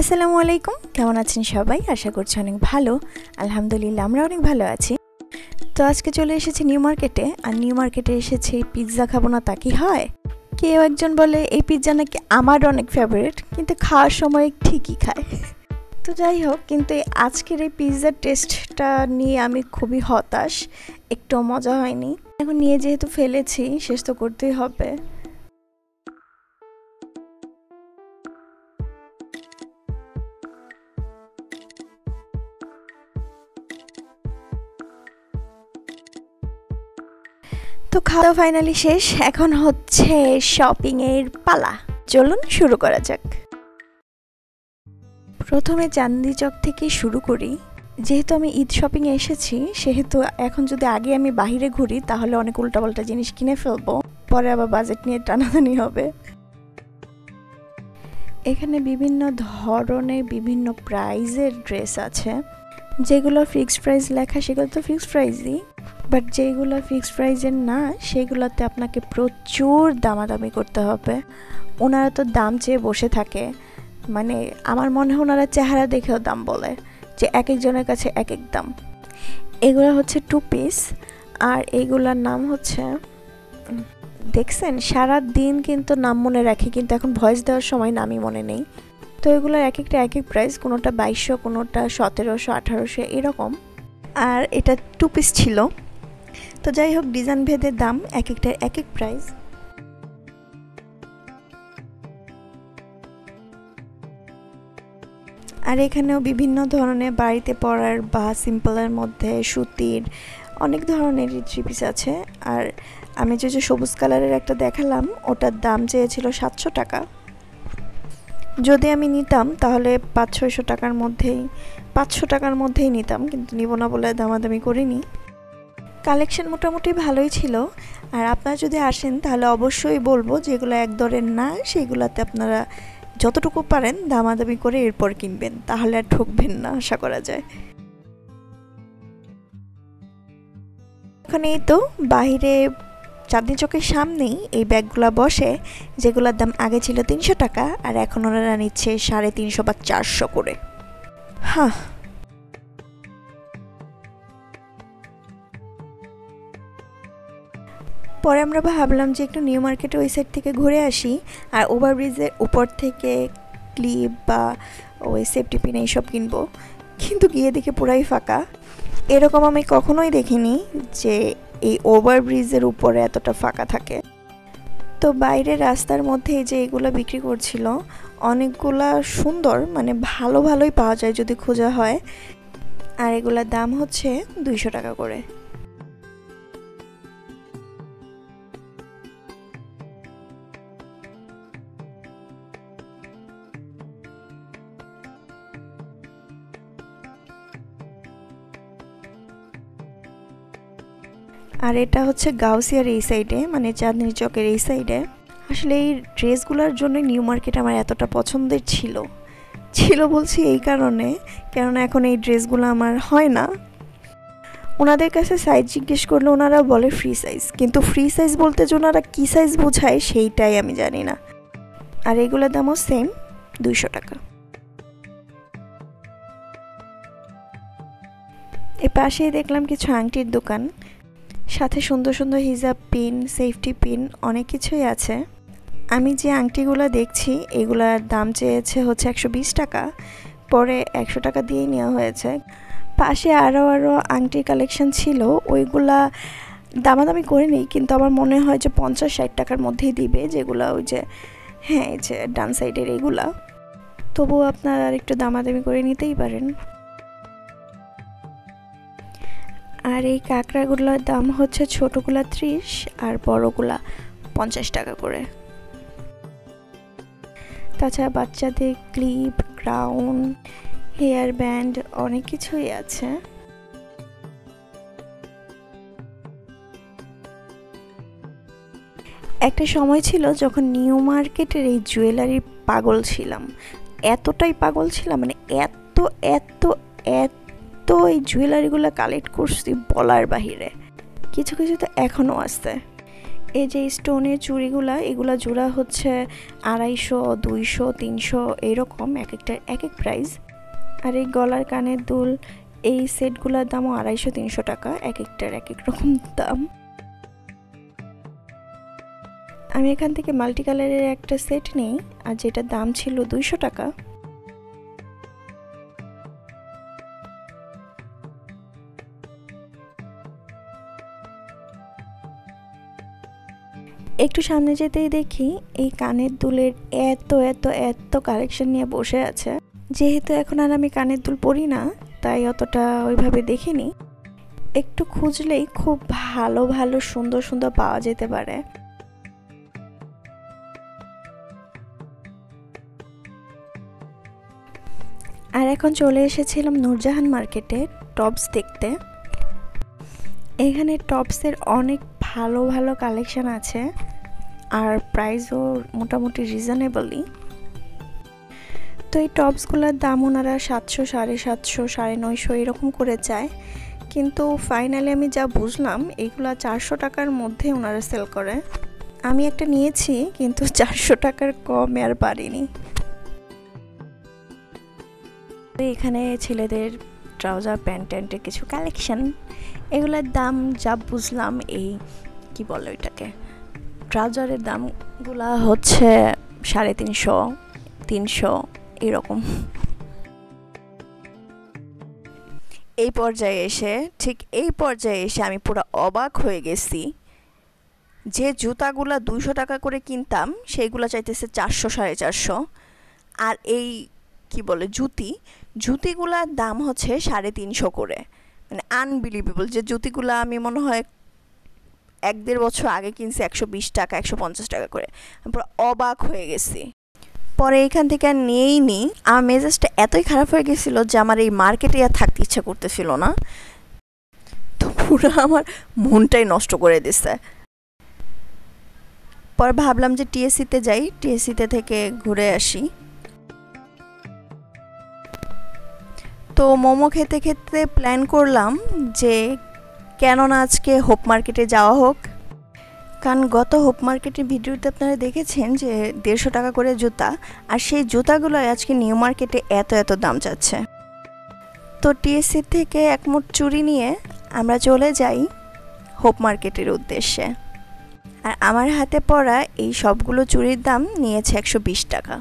আসসালামু আলাইকুম। কেমন আছেন সবাই? আশা করছি অনেক ভালো। আলহামদুলিল্লাহ, আমরা অনেক ভালো আছি। তো আজকে চলে এসেছি নিউ মার্কেটে। আর নিউ মার্কেটে এসেছি, পিৎজা খাব না তা কি হয়? কেউ একজন বলে, এই পিৎজা নাকি আমার অনেক ফেভারিট কিন্তু খাওয়ার সময় ঠিকই খায়। তো যাই হোক, কিন্তু আজকের এই পিৎজার টেস্টটা নিয়ে আমি খুবই হতাশ। একটু মজা হয়নি। এখন নিয়ে যেহেতু ফেলেছি, শেষ তো করতেই হবে। খাওয়া ফাইনালি শেষ, এখন হচ্ছে শপিং এর পালা। চলুন শুরু করা যাক। প্রথমে চান্দি চক থেকে শুরু করি। যেহেতু আমি ঈদ শপিংয়ে এসেছি, সেহেতু এখন যদি আগে আমি বাহিরে ঘুরি, তাহলে অনেক উল্টাপাল্টা জিনিস কিনে ফেলব। পরে আবার বাজেট নিয়ে টানাটানি হবে। এখানে বিভিন্ন ধরনের বিভিন্ন প্রাইজের ড্রেস আছে। যেগুলো ফিক্সড প্রাইস লেখা, সেগুলো তো ফিক্সড প্রাইসই বাট যেগুলো ফিক্সড প্রাইজের না, সেগুলোতে আপনাকে প্রচুর দামাদামি করতে হবে। ওনারা তো দাম চেয়ে বসে থাকে। মানে আমার মনে হয় ওনারা চেহারা দেখেও দাম বলে, যে এক একজনের কাছে এক এক দাম। এগুলো হচ্ছে টু পিস আর এইগুলার নাম হচ্ছে দেখছেন? সারা দিন কিন্তু নাম মনে রাখি, কিন্তু এখন ভয়েস দেওয়ার সময় নামই মনে নেই। তো এগুলোর এক একটা, এক এক প্রাইস কোনোটা বাইশশো, কোনোটা সতেরোশো, আঠারোশো, এরকম। আর এটা টু পিস ছিল। তো যাই হোক, ডিজাইন ভেদের দাম এক একটার এক এক প্রাইস আর এখানেও বিভিন্ন ধরনের বাড়িতে পরার বা সিম্পলের মধ্যে সুতির অনেক ধরনের থ্রি পিস আছে। আর আমি যে যে সবুজ কালারের একটা দেখালাম, ওটার দাম চেয়েছিল সাতশো টাকা। যদি আমি নিতাম, তাহলে পাঁচ ছয়শো টাকার মধ্যেই, পাঁচশো টাকার মধ্যেই নিতাম, কিন্তু নিব না বলে দামাদামি করিনি। কালেকশন মোটামুটি ভালোই ছিল। আর আপনারা যদি আসেন, তাহলে অবশ্যই বলব যেগুলো এক দরের না, সেগুলোতে আপনারা যতটুকু পারেন দামাদামি করে এরপর কিনবেন, তাহলে আর ঠকবেন না, আশা করা যায়। ওখানেই তো বাহিরে চাঁদনি চকের সামনেই এই ব্যাগগুলো বসে, যেগুলোর দাম আগে ছিল তিনশো টাকা আর এখন ওনারা নিচ্ছে সাড়ে তিনশো বা চারশো করে। হ্যাঁ পরে আমরা ভাবলাম যে একটু নিউ মার্কেটে ওই সাইড থেকে ঘুরে আসি, আর ওভারব্রিজের উপর থেকে ক্লিপ বা ওই সেফটি পিন এইসব কিনবো। কিন্তু গিয়ে দেখে পুরাই ফাঁকা। এরকম আমি কখনোই দেখিনি যে এই ওভারব্রিজের উপরে এতটা ফাঁকা থাকে। তো বাইরে রাস্তার মধ্যে যে এগুলো বিক্রি করছিল, অনেকগুলা সুন্দর মানে ভালো ভালোই পাওয়া যায় যদি খোঁজা হয়। আর এগুলোর দাম হচ্ছে দুইশো টাকা করে। আর এটা হচ্ছে গাউসিয়ার এই সাইডে মানে চাঁদনি চকের এই সাইডে আসলে এই ড্রেসগুলোর জন্য নিউ মার্কেট আমার এতটা পছন্দের ছিল। ছিল বলছি এই কারণে, কেননা এখন এই ড্রেসগুলো আমার হয় না। ওনাদের কাছে সাইজ জিজ্ঞেস করলে ওনারা বলে ফ্রি সাইজ কিন্তু ফ্রি সাইজ বলতে যে ওনারা কী সাইজ বোঝায় সেইটাই আমি জানি না। আর এগুলোর দামও সেম দুইশো টাকা। এ পাশেই দেখলাম কিছু আংটির দোকান। সাথে সুন্দর সুন্দর হিজাব পিন সেফটি পিন অনেক কিছুই আছে। আমি যে আংটিগুলো দেখছি, এগুলার দাম চেয়েছে হচ্ছে একশো বিশ টাকা। পরে একশো টাকা দিয়েই নেওয়া হয়েছে। পাশে আরও আরও আংটির কালেকশন ছিল। ওইগুলা দামাদামি করে নিই কিন্তু আমার মনে হয় যে পঞ্চাশ ষাট টাকার মধ্যেই দিবে যেগুলো ওই যে হ্যাঁ এই যে ডান সাইডের এগুলা। তবুও আপনারা আর একটু দামাদামি করে নিতেই পারেন। আর এই কাঁকড়াগুলোর দাম হচ্ছে ছোটোগুলা ত্রিশ আর বড়গুলা পঞ্চাশ টাকা করে। তাছাড়া বাচ্চাদের ক্লিপ, ক্রাউন, হেয়ার ব্যান্ড অনেক কিছুই আছে। একটা সময় ছিল যখন নিউ মার্কেটের এই জুয়েলারি পাগল ছিলাম। এতটাই পাগল ছিলাম মানে এত এত এত এই জুয়েলারিগুলো কালেক্ট করছি বলার বাহিরে। কিছু কিছু তো এখনও আছে। এই যে স্টোনের চুড়িগুলা, এগুলা জোড়া হচ্ছে আড়াইশো, দুইশো, তিনশো, এরকম এক একটা এক এক প্রাইস আর এই গলার কানের দুল, এই সেটগুলোর দামও আড়াইশো, তিনশো টাকা, এক একটার এক এক রকম দাম। আমি এখান থেকে মাল্টি কালারের একটা সেট নেই, আর যেটার দাম ছিল দুইশো টাকা। একটু সামনে যেতেই দেখি এই কানের দুলের এত এত এত কালেকশন নিয়ে বসে আছে। যেহেতু এখন আর আমি কানের দুল পরি না, তাই অতটা ওইভাবে দেখিনি। একটু খুঁজলেই খুব ভালো ভালো, সুন্দর সুন্দর পাওয়া যেতে পারে। আর এখন চলে এসেছিলাম নূরজাহান মার্কেটে টপস দেখতে। এখানে টপসের অনেক ভালো ভালো কালেকশন আছে। আর প্রাইসও মোটামুটি রিজনেবলই তো এই টপসগুলোর দাম ওনারা সাতশো, সাড়ে সাতশো, সাড়ে নয়শো এরকম করে চায়। কিন্তু ফাইনালি আমি যা বুঝলাম এইগুলো চারশো টাকার মধ্যে ওনারা সেল করে। আমি একটা নিয়েছি, কিন্তু চারশো টাকার কমে আর পারিনি এখানে ছেলেদের ট্রাউজার প্যান্ট ট্যান্টের কিছু কালেকশন এগুলোর দাম যা বুঝলাম, এই, কি বলে ওইটাকে, ট্রাউজারের দামগুলা হচ্ছে সাড়ে তিনশো তিনশো, এরকম। এই পর্যায়ে এসে, ঠিক এই পর্যায়ে এসে আমি পুরো অবাক হয়ে গেছি যে জুতাগুলা দুশো টাকা করে কিনতাম, সেইগুলো চাইতেছে চারশো, সাড়ে চারশো। আর এই, কি বলে, জুতি, জুতিগুলার দাম হচ্ছে সাড়ে তিনশো করে। মানে আনবিলিভেবল যে জুতিগুলো আমি মনে হয় এক দেড় বছর আগে কিনছি একশো বিশ টাকা, একশো পঞ্চাশ টাকা করে। পুরো অবাক হয়ে গেছি। পরে এখান থেকে আর নিয়েই নি। আমার মেজাজটা এতই খারাপ হয়ে গেছিল যে আমার এই মার্কেটে আর থাকতে ইচ্ছা করতেছিল না। তো পুরো আমার মনটাই নষ্ট করে দিছে। পরে ভাবলাম যে টিএসসিতে যাই। টিএসসিতে থেকে ঘুরে আসি। তো মোমো খেতে খেতে প্ল্যান করলাম যে কেন না আজকে হোপ মার্কেটে যাওয়া হোক। কারণ গত হোপ মার্কেটের ভিডিওতে আপনারা দেখেছেন যে দেড়শো টাকা করে জুতা আর সেই জুতাগুলো আজকে নিউ মার্কেটে এত এত দাম যাচ্ছে। তো টিএসসি থেকে একমুট চুরি নিয়ে আমরা চলে যাই হোপ মার্কেটের উদ্দেশ্যে। আর আমার হাতে পড়া এই সবগুলো চুরির দাম নিয়েছে একশো বিশ টাকা।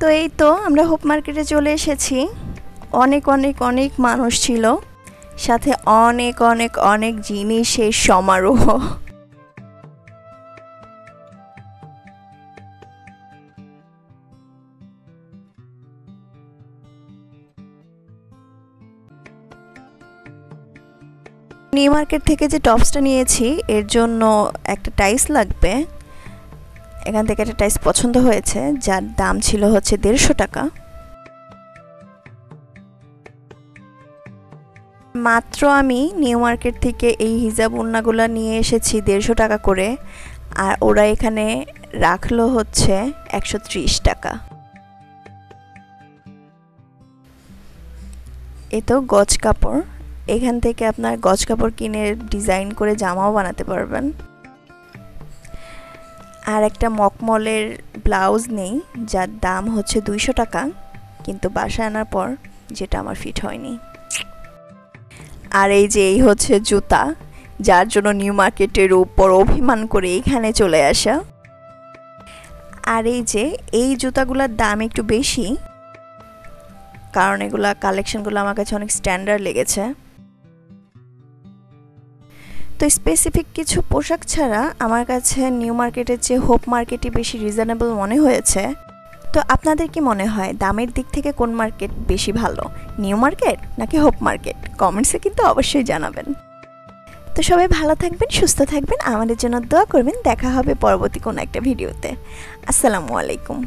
তো এই তো আমরা হোপ মার্কেটে চলে এসেছি। অনেক অনেক অনেক মানুষ ছিল। সাথে অনেক অনেক অনেক জিনিসের সমারোহ। নিউ মার্কেট থেকে যে টপসটা নিয়েছি, এর জন্য একটা টাইস লাগবে। এখান থেকে একটা টাইস পছন্দ হয়েছে, যার দাম ছিল হচ্ছে দেড়শো টাকা। মাত্র আমি নিউ মার্কেট থেকে এই হিজাব উন্নাগুলো নিয়ে এসেছি দেড়শো টাকা করে, আর ওরা এখানে রাখল হচ্ছে একশো ত্রিশ টাকা। এ তো গজ কাপড়। এখান থেকে আপনার গজ কাপড় কিনে ডিজাইন করে জামাও বানাতে পারবেন। আর একটা মকমলের ব্লাউজ নেই, যার দাম হচ্ছে দুইশো টাকা, কিন্তু বাসায় আনার পর যেটা আমার ফিট হয়নি। আর এই যে এই হচ্ছে জুতা, যার জন্য নিউ মার্কেটের উপর অভিমান করে এখানে চলে আসা। আর এই যে এই জুতাগুলোর দাম একটু বেশি, কারণ এগুলা কালেকশনগুলো আমার কাছে অনেক স্ট্যান্ডার্ড লেগেছে। তো স্পেসিফিক কিছু পোশাক ছাড়া আমার কাছে নিউ মার্কেটের চেয়ে হোপ মার্কেটই বেশি রিজনেবল মনে হয়েছে। তো আপনাদের কি মনে হয়, দামের দিক থেকে কোন মার্কেট বেশি ভালো? নিউ মার্কেট নাকি হোপ মার্কেট কমেন্টসে কিন্তু অবশ্যই জানাবেন। তো সবাই ভালো থাকবেন, সুস্থ থাকবেন, আমাদের জন্য দোয়া করবেন। দেখা হবে পরবর্তী কোনো একটা ভিডিওতে আসসালামু আলাইকুম।